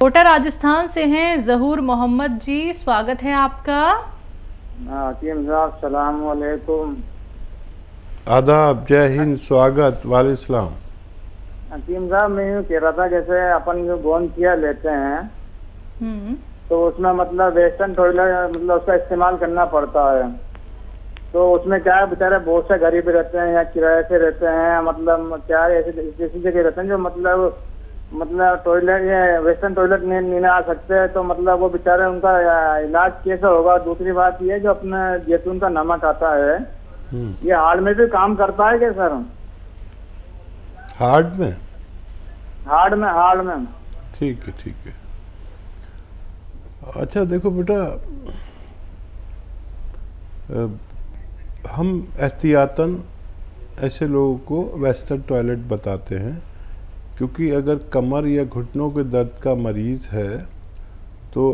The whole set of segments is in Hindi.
कोटा राजस्थान से हैं जहूर मोहम्मद जी स्वागत है आपका। हकीम साहब सलाम वालेकुम। आदाब जय हिंद स्वागत वालेकुम। हकीम साहब मैं यूँ कह रहा था जैसे अपन जो गोंद किया लेते हैं हम्म। तो उसमें मतलब वेस्टर्न टॉयलेट मतलब उसका इस्तेमाल करना पड़ता है। तो उसमें क्या है बेचारे बहुत से गरीब रहते हैं या किराए से रहते हैं मतलब क्या है ऐसे ऐसी जगह रहते हैं जो मतलब मतलब टॉयलेट ये वेस्टर्न टॉयलेट नहीं नहीं आ सकते तो मतलब वो बेचारे उनका इलाज कैसे होगा? दूसरी बात ये जो अपने जैतून का नमक आता है हम्म। ये हार्ड में भी काम करता है क्या सर? हार्ड में? हार्ड में हार्ड में। ठीक है ठीक है। अच्छा देखो बेटा हम एहतियातन ऐसे लोगों को वेस्टर्न टॉयलेट बताते हैं। क्योंकि अगर कमर या घुटनों के दर्द का मरीज़ है तो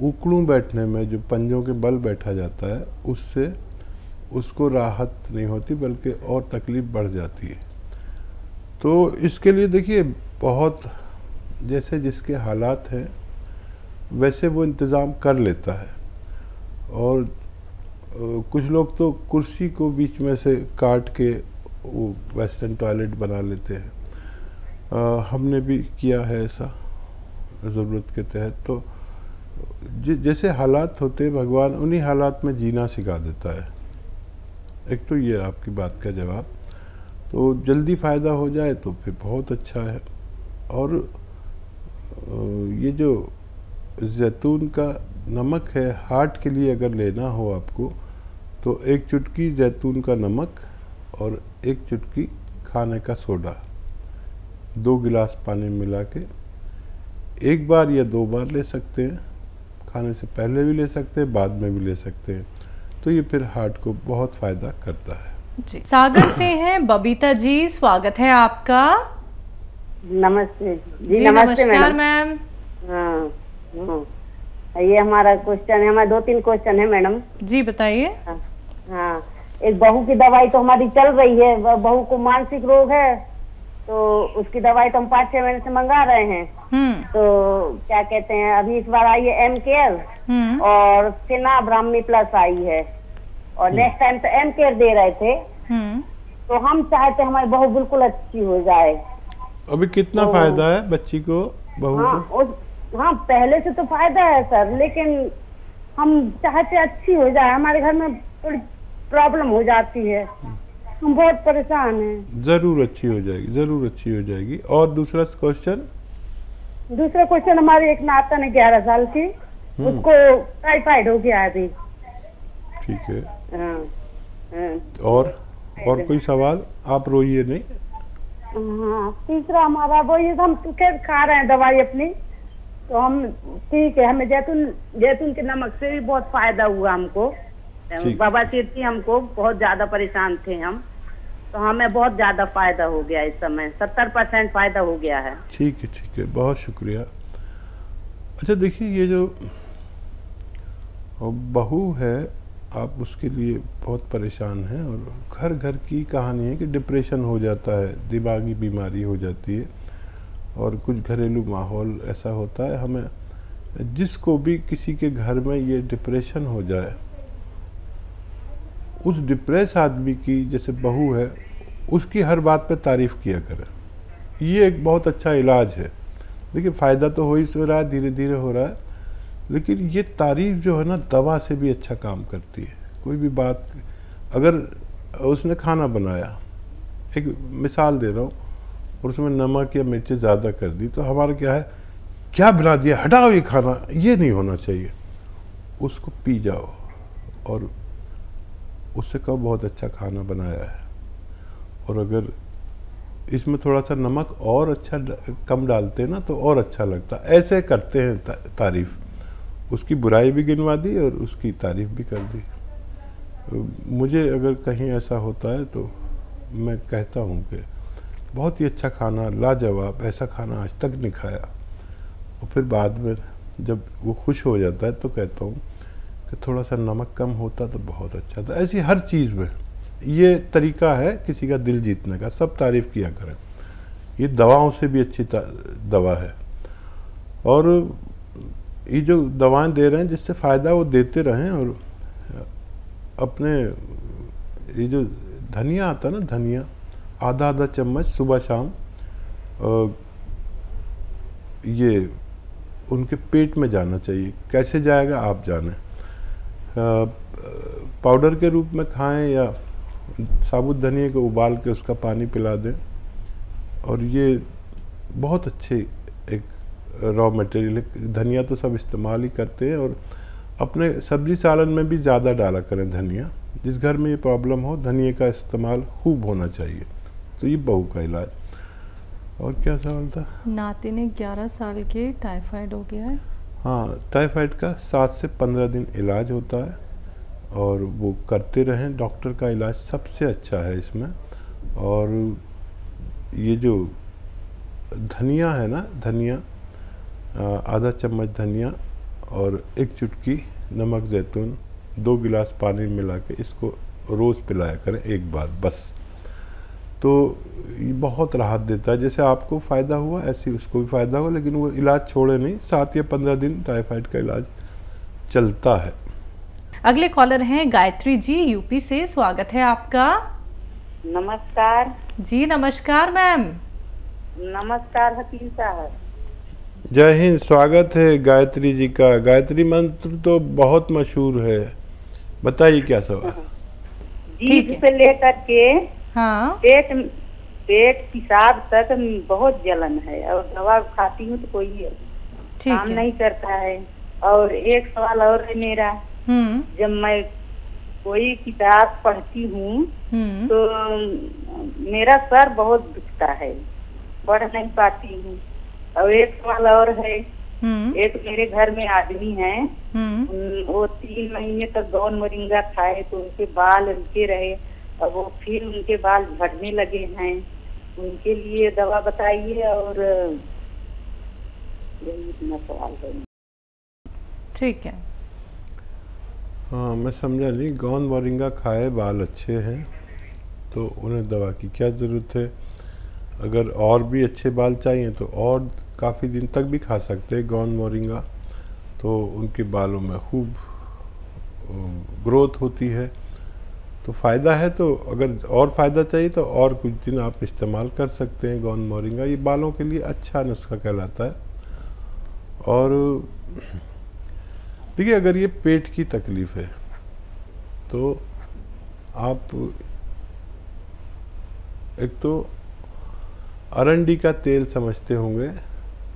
उकड़ू बैठने में जो पंजों के बल बैठा जाता है, उससे उसको राहत नहीं होती, बल्कि और तकलीफ़ बढ़ जाती है। तो इसके लिए देखिए, बहुत जैसे जिसके हालात हैं, वैसे वो इंतज़ाम कर लेता है। और कुछ लोग तो कुर्सी को बीच में से काट के वो वेस्टर्न टॉयलेट बना लेते हैं। हमने भी किया है ऐसा ज़रूरत के तहत। तो जैसे हालात होते भगवान उन्हीं हालात में जीना सिखा देता है। एक तो ये आपकी बात का जवाब। तो जल्दी फ़ायदा हो जाए तो फिर बहुत अच्छा है। और ये जो जैतून का नमक है, हार्ट के लिए अगर लेना हो आपको तो एक चुटकी जैतून का नमक और एक चुटकी खाने का सोडा। दो गिलास पानी मिला के एक बार या दो बार ले सकते हैं। खाने से पहले भी ले सकते हैं बाद में भी ले सकते हैं। तो ये फिर हार्ट को बहुत फ़ायदा करता है। जी। सागर से हैं बबीता जी स्वागत है आपका। नमस्ते जी, जी नमस्ते नमस्कार मैम। हाँ हाँ। ये हमारा क्वेश्चन है हमारे दो तीन क्वेश्चन है मैडम। जी बताइए। हाँ, हाँ। एक बहू की दवाई तो हमारी चल रही है बहू को मानसिक रोग है। तो उसकी दवाई तो हम पाँच छह महीने से मंगा रहे हैं। हम्म। तो क्या कहते हैं अभी इस बार आई है एम केयर हम्म। और सेना ब्राह्मी प्लस आई है। और नेक्स्ट टाइम तो एम केयर दे रहे थे। हम्म। तो हम चाहते हमारी बहू बिल्कुल अच्छी हो जाए। अभी कितना तो- फ़ायदा है बच्ची को बहू हाँ को उस हाँ पहले से तो फ़ायदा है सर लेकिन हम चाहते अच्छी हो जाए। हमारे घर में थोड़ी प्रॉब्लम हो जाती है। हम बहुत परेशान हैं। ज़रूर अच्छी हो जाएगी ज़रूर अच्छी हो जाएगी। और दूसरा क्वेश्चन दूसरा क्वेश्चन हमारी एक नातन है ग्यारह साल की उसको टाइफाइड हो गया अभी। ठीक है। हाँ, हाँ। और और कोई सवाल? आप रोइए नहीं। हाँ तीसरा हमारा वो ये हम खैर खा रहे हैं दवाई अपनी। तो हम ठीक है हमें जैतून जैतून के नमक से भी बहुत फ़ायदा हुआ हमको। बाबा तीर्थी हमको बहुत ज़्यादा परेशान थे हम। तो हमें बहुत ज़्यादा फ़ायदा हो गया इस समय। सत्तर परसेंट फ़ायदा हो गया है। ठीक है ठीक है। बहुत शुक्रिया। अच्छा देखिए, ये जो बहू है, आप उसके लिए बहुत परेशान हैं और घर घर की कहानी है कि डिप्रेशन हो जाता है, दिमागी बीमारी हो जाती है और कुछ घरेलू माहौल ऐसा होता है, हमें जिसको भी किसी के घर में ये डिप्रेशन हो जाए उस डिप्रेस आदमी की जैसे बहू है, उसकी हर बात पे तारीफ़ किया करें। ये एक बहुत अच्छा इलाज है। देखिए, फ़ायदा तो हो ही सो रहा है धीरे धीरे हो रहा है, लेकिन ये तारीफ़ जो है ना, दवा से भी अच्छा काम करती है। कोई भी बात, अगर उसने खाना बनाया, एक मिसाल दे रहा हूँ, और उसमें नमक या मिर्ची ज़्यादा कर दी तो हमारा क्या है, क्या बना दिया, हटाओ ये खाना, ये नहीं होना चाहिए। उसको पी जाओ, और उससे कहो बहुत अच्छा खाना बनाया है? और अगर इसमें थोड़ा सा नमक और अच्छा कम डालते ना तो और अच्छा लगता। ऐसे करते हैं ता, तारीफ़। उसकी बुराई भी गिनवा दी और उसकी तारीफ़ भी कर दी। मुझे अगर कहीं ऐसा होता है तो मैं कहता हूँ कि बहुत ही अच्छा खाना लाजवाब ऐसा खाना आज तक नहीं खाया। और फिर बाद में जब वो खुश हो जाता है तो कहता हूँ कि थोड़ा सा नमक कम होता तो बहुत अच्छा था। ऐसी हर चीज़ में ये तरीका है किसी का दिल जीतने का। सब तारीफ़ किया करें। ये दवाओं से भी अच्छी दवा है। और ये जो दवाएँ दे रहे हैं, जिससे फ़ायदा वो देते रहें और अपने ये जो धनिया आता ना, धनिया, आधा आधा चम्मच सुबह शाम ये उनके पेट में जाना चाहिए। कैसे जाएगा आप जाने। पाउडर के रूप में खाएँ या साबुत धनिया को उबाल के उसका पानी पिला दें। और ये बहुत अच्छे एक रॉ मटेरियल धनिया तो सब इस्तेमाल ही करते हैं और अपने सब्ज़ी सालन में भी ज़्यादा डाला करें धनिया। जिस घर में ये प्रॉब्लम हो धनिया का इस्तेमाल खूब होना चाहिए। तो ये बहू का इलाज। और क्या सवाल था? नाते ने 11 साल के टाइफाइड हो गया है। हाँ टाइफाइड का सात से पंद्रह दिन इलाज होता है और वो करते रहें। डॉक्टर का इलाज सबसे अच्छा है इसमें। और ये जो धनिया है ना, धनिया आधा चम्मच धनिया और एक चुटकी नमक, जैतून, दो गिलास पानी मिला के इसको रोज़ पिलाया करें एक बार, बस। तो बहुत राहत देता है। जैसे आपको फ़ायदा हुआ ऐसे उसको भी फ़ायदा हुआ लेकिन वो इलाज छोड़े नहीं। सात या पंद्रह दिन टाइफाइड का इलाज चलता है। अगले कॉलर हैं गायत्री जी यूपी से। स्वागत है आपका। नमस्कार। जी नमस्कार मैम नमस्कार हकीम साहब। जय हिंद स्वागत है गायत्री जी का। गायत्री मंत्र तो बहुत मशहूर है। बताइए क्या सवाल? जीभ से लेकर के हाँ। पेट पेट पेशाब तक बहुत जलन है और दवा खाती हूँ तो कोई काम नहीं करता है। और एक सवाल और है मेरा। हम्म। जब मैं कोई किताब पढ़ती हूँ हम्म। तो मेरा सर बहुत दुखता है पढ़ नहीं पाती हूँ। और एक सवाल और है हम्म। एक मेरे घर में आदमी है वो तीन महीने तक गौन मोरिंगा खाए तो उनके बाल रुके रहे। और वो फिर उनके बाल झड़ने लगे हैं। उनके लिए दवा बताइए और यही इतना सवाल है। ठीक है। हाँ मैं समझा नहीं गौन मोरिंगा खाए बाल अच्छे हैं तो उन्हें दवा की क्या ज़रूरत है? अगर और भी अच्छे बाल चाहिए तो और काफ़ी दिन तक भी खा सकते हैं गौन मोरिंगा तो उनके बालों में खूब ग्रोथ होती है। तो फ़ायदा है तो अगर और फ़ायदा चाहिए तो और कुछ दिन आप इस्तेमाल कर सकते हैं गौन मोरिंगा। ये बालों के लिए अच्छा नुस्खा कहलाता है। और देखिए, अगर ये पेट की तकलीफ़ है तो आप एक तो अरंडी का तेल समझते होंगे।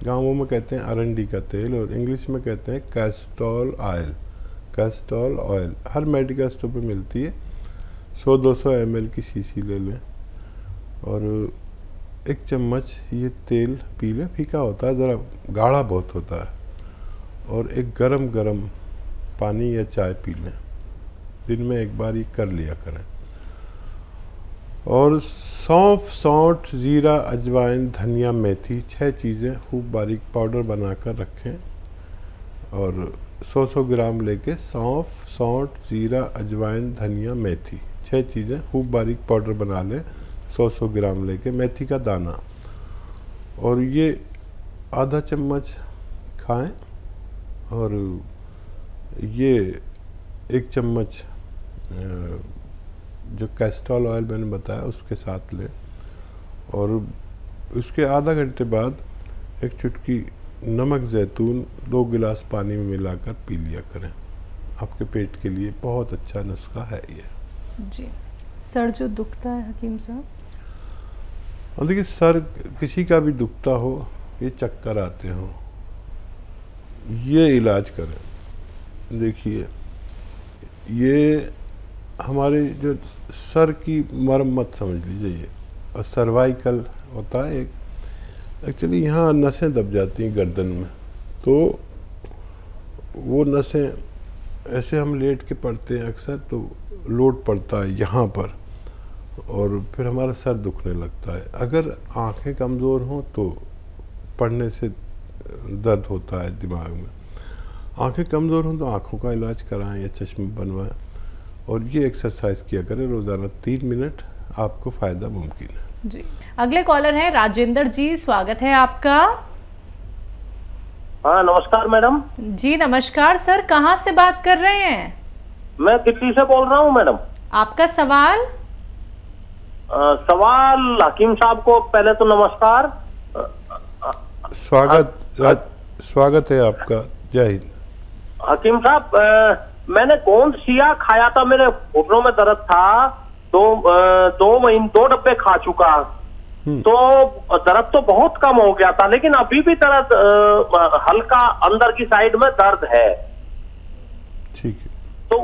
गाँवों में कहते हैं अरंडी का तेल और इंग्लिश में कहते हैं कैस्टॉल ऑयल। कैस्टॉल ऑयल, हर मेडिकल स्टोर पे मिलती है। 100-200 एम की शीशी ले लें। और एक चम्मच ये तेल पी लें, फीका होता है, ज़रा गाढ़ा बहुत होता है। और एक गरम गरम पानी या चाय पी लें। दिन में एक बार ये कर लिया करें। और सौंफ, सौंठ, ज़ीरा, अजवाइन, धनिया, मेथी, छह चीज़ें खूब बारीक पाउडर बनाकर रखें। और 100-100 ग्राम लेके सौंफ, सौंठ, ज़ीरा, अजवाइन, धनिया, मेथी। छह चीज़ें, खूब बारीक पाउडर बना लें 100-100 ग्राम लेके, मेथी का दाना। और ये आधा चम्मच खाएँ, और ये एक चम्मच जो कैस्ट्रॉल ऑयल मैंने बताया, उसके साथ लें। और उसके आधा घंटे बाद एक चुटकी नमक जैतून दो गिलास पानी में मिलाकर पी लिया करें। आपके पेट के लिए बहुत अच्छा नुस्खा है ये। जी। सर, जो दुखता है हकीम साहब? और देखिए, सर, किसी का भी दुखता हो, ये चक्कर आते हो। ये इलाज करें। देखिए, ये हमारे जो सर की मरम्मत समझ लीजिए ये। और सर्वाइकल होता है एक। एक्चुअली यहाँ नसें दब जाती हैं गर्दन में। तो वो नसें, ऐसे हम लेट के पड़ते हैं अक्सर तो लोड पड़ता है यहाँ पर और फिर हमारा सर दुखने लगता है। अगर आँखें कमज़ोर हों तो पढ़ने से दर्द होता है दिमाग में। आँखें कमज़ोर हों तो आँखों का इलाज कराएँ या चश्मे बनवाएँ और ये एक्सरसाइज किया करें। रोज़ाना तीन मिनट आपको फ़ायदा मुमकिन है। जी। अगले कॉलर हैं राजेंद्र जी स्वागत है आपका। हाँ नमस्कार मैडम। जी नमस्कार सर कहाँ से बात कर रहे हैं? मैं किट्टी से बोल रहा हूँ मैडम। आपका सवाल? अ, सवाल हकीम साहब को पहले तो नमस्कार। स्वागत राज- स्वागत है आपका। जय हिंद। हकीम साहब मैंने गोंद सिया खाया था मेरे घुटनों में दर्द था। दो दो महीने दो डब्बे खा चुका। हम्म। तो दर्द तो बहुत कम हो गया था लेकिन अभी भी दर्द हल्का अंदर की साइड में दर्द है। ठीक है। तो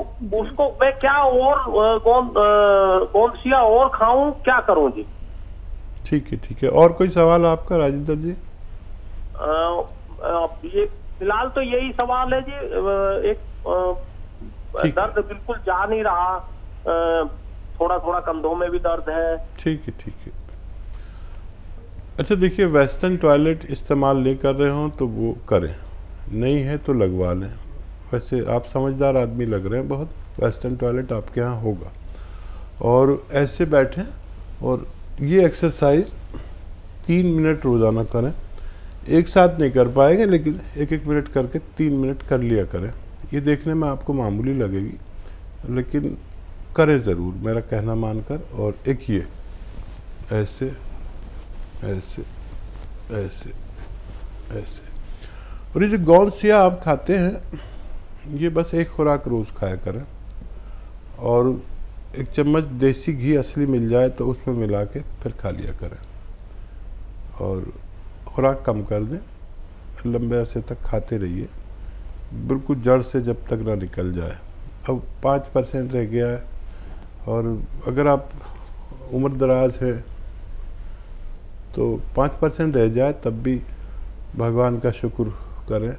उसको मैं क्या और अ, गोंद सिया और खाऊं क्या करूँ जी? ठीक है ठीक है। और कोई सवाल आपका राजेंद्र जी? अ, अ, ये फ़िलहाल तो यही सवाल है जी। एक दर्द बिल्कुल जा नहीं रहा। थोड़ा थोड़ा कंधों में भी दर्द है। ठीक है ठीक है। अच्छा देखिए वेस्टर्न टॉयलेट इस्तेमाल नहीं कर रहे हो तो वो करें। नहीं है तो लगवा लें। वैसे आप समझदार आदमी लग रहे हैं, बहुत वेस्टर्न टॉयलेट आपके यहाँ होगा। और ऐसे बैठें और ये एक्सरसाइज तीन मिनट रोज़ाना करें। एक साथ नहीं कर पाएँगे, लेकिन एक एक मिनट करके तीन मिनट कर लिया करें। ये देखने में आपको मामूली लगेगी, लेकिन करें ज़रूर, मेरा कहना मानकर। और एक ये, ऐसे ऐसे ऐसे ऐसे। और ये जो गौन सिया आप खाते हैं ये बस एक खुराक रोज़ खाया करें और एक चम्मच देसी घी असली मिल जाए तो उसमें मिला के फिर खा लिया करें और खुराक कम कर दें लंबे अरसे तक खाते रहिए। बिल्कुल जड़ से जब तक ना निकल जाए। अब पाँच परसेंट रह गया है और अगर आप उम्र दराज है तो पाँच परसेंट रह जाए तब भी भगवान का शुक्र करें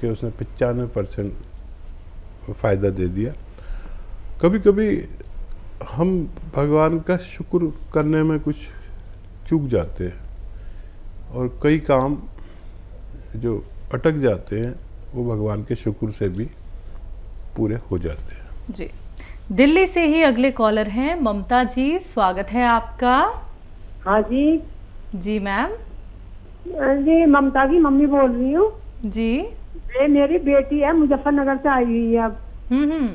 कि उसने पचानवे परसेंट फ़ायदा दे दिया। कभी कभी हम भगवान का शुक्र करने में कुछ चूक जाते हैं और कई काम जो अटक जाते हैं वो भगवान के शुक्र से भी पूरे हो जाते हैं। जी। दिल्ली से ही अगले कॉलर हैं। ममता जी स्वागत है आपका। हाँ जी। जी मैम। जी ममता की मम्मी बोल रही हूँ। जी। ये मेरी बेटी है मुजफ्फरनगर से आई हुई है अब। हम्म हम्म।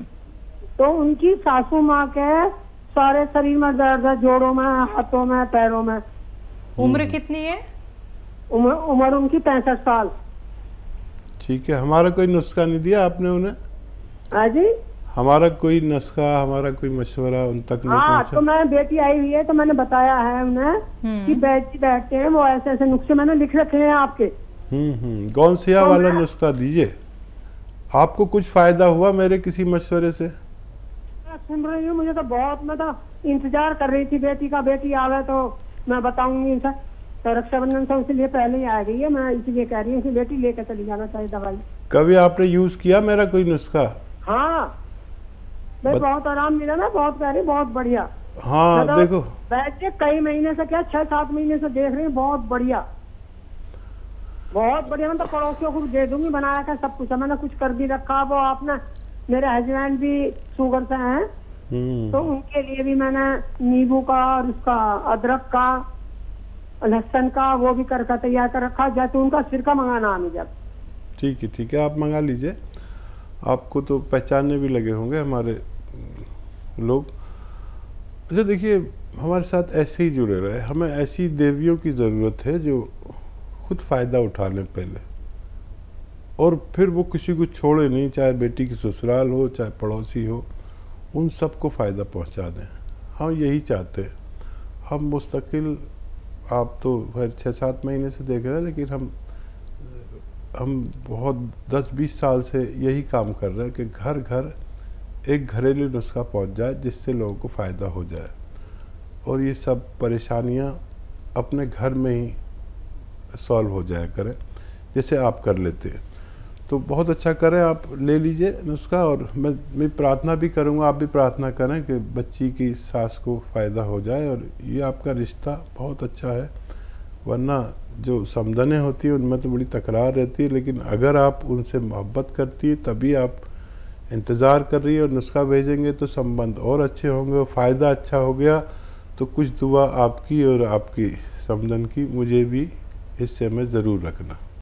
तो उनकी सासू माँ के सारे शरीर में दर्द है जोड़ों में हाथों में पैरों में। उम्र कितनी है? उम्र उम्र उनकी पैंसठ साल। ठीक है हमारा कोई नुस्खा नहीं दिया आपने उन्हें? हाँ जी। हमारा कोई नुस्खा हमारा कोई मशवरा उन तक नहीं हाँ तो मैं बेटी आई हुई है तो मैंने बताया है उन्हें हम्म। कि बैठ बैठते हैं वो ऐसे ऐसे नुस्खे मैंने लिख रखे हैं आपके। हम्म हम्म। वाला नुस्खा दीजिए। आपको कुछ फ़ायदा हुआ मेरे किसी मशवरे से? सुन रही हूँ मुझे तो बहुत मैं तो इंतज़ार कर रही थी बेटी का बेटी आवे तो मैं बताऊँगी सर तो रक्षाबंधन से उसके लिए पहले ही आ गई है मैं इसलिए कह रही हूँ कि बेटी लेकर चली जाना चाहिए दवाई। कभी आपने यूज़ किया मेरा कोई नुस्खा? हाँ। मैं बत- बहुत आराम मिला ना बहुत कह रही बहुत बढ़िया। हाँ तो देखो। बैठ के कई महीने से क्या छह सात महीने से देख रही हूँ बहुत बढ़िया। बहुत बढ़िया मैं तो पड़ोसियों को दे दूँगी बनाया का सब कुछ मैंने कुछ कर भी रखा वो आपने मेरे हस्बैंड भी शुगर से हैं। हम्म। तो उनके लिए भी मैंने नींबू का और उसका अदरक का लहसुन का वो भी करके तैयार कर रखा। जैतून का सिरका मंगाना हमें जब ठीक है ठीक है आप मंगा लीजिए। आपको तो पहचानने भी लगे होंगे हमारे लोग। अच्छा देखिए हमारे साथ ऐसे ही जुड़े रहे। हमें ऐसी देवियों की ज़रूरत है जो खुद फ़ायदा उठा लें पहले। और फिर वो किसी को छोड़े नहीं, चाहे बेटी की ससुराल हो, चाहे पड़ोसी हो, उन सबको फ़ायदा पहुँचा दें। हम यही चाहते हैं। हम मुस्तकिल, आप तो खैर छः सात महीने से देख रहे हैं, लेकिन हम हम बहुत दस बीस साल से यही काम कर रहे हैं कि घर घर एक घरेलू नुस्खा पहुँच जाए, जिससे लोगों को फ़ायदा हो जाए। और ये सब परेशानियाँ अपने घर में ही सॉल्व हो जाया करें, जैसे आप कर लेते हैं। तो बहुत अच्छा करें, आप ले लीजिए नुस्खा और मैं मैं प्रार्थना भी करूँगा, आप भी प्रार्थना करें कि बच्ची की सास को फ़ायदा हो जाए और ये आपका रिश्ता बहुत अच्छा है। वरना जो समदने होती हैं, उनमें तो बड़ी तकरार रहती है, लेकिन अगर आप उनसे मोहब्बत करती है, तभी आप इंतज़ार कर रही है और नुस्खा भेजेंगे तो संबंध और अच्छे होंगे और फ़ायदा अच्छा हो गया। तो कुछ दुआ आपकी और आपकी समदन की, मुझे भी हिस्से समय ज़रूर रखना।